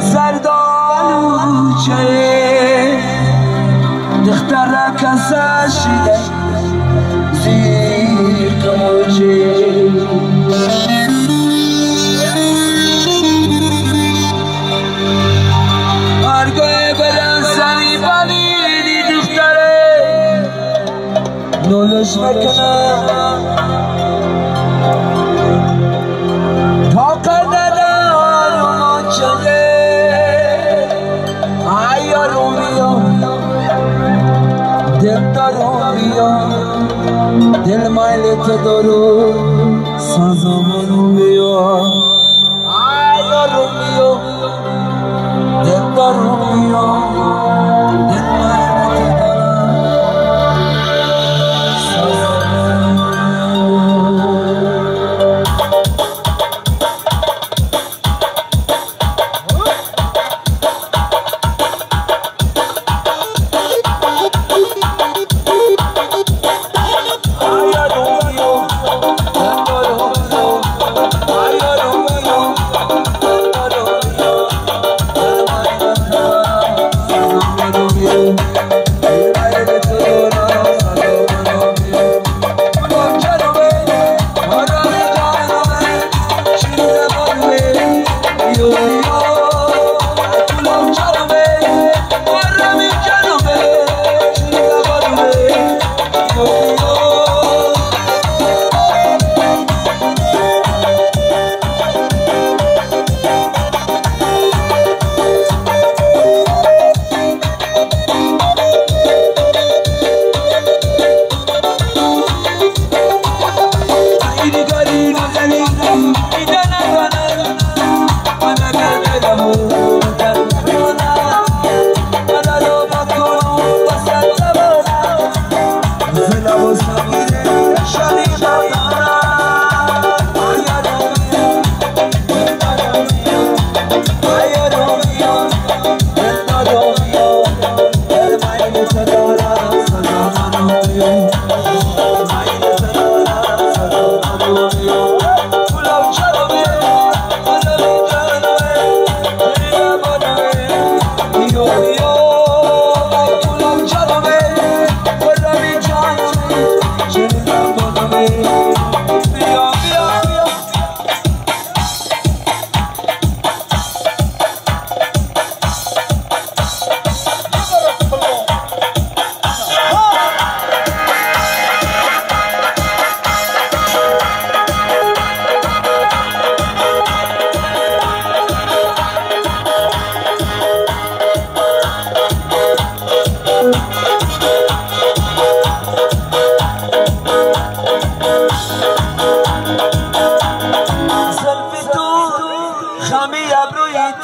زردالو چه دختر کساشیده زیر کموچه Argo'ya veren seni balini diktere Noluş mekana Tokada tarumio Dil maile tadoro Sazamanumio Ay arumio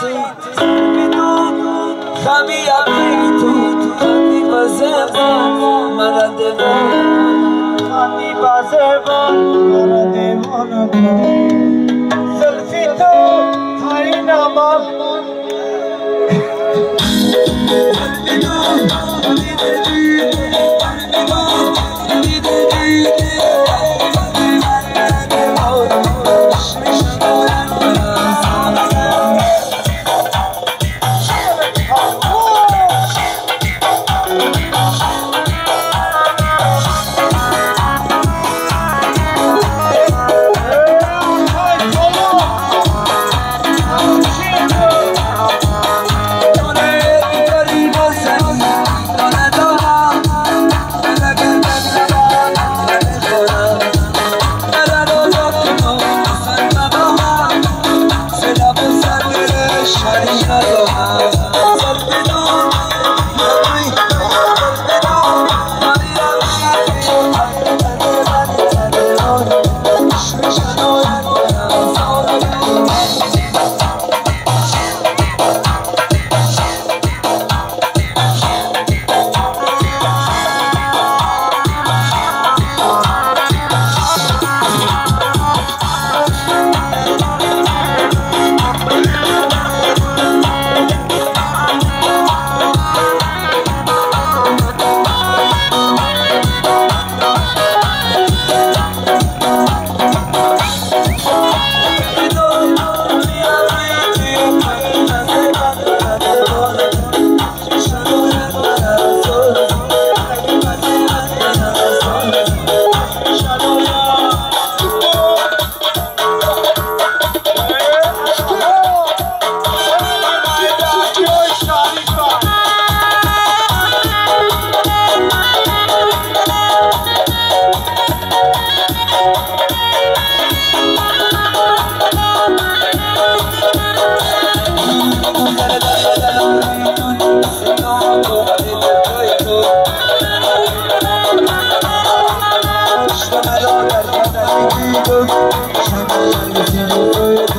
Let me know, let me know Beautiful, shining, shining, beautiful.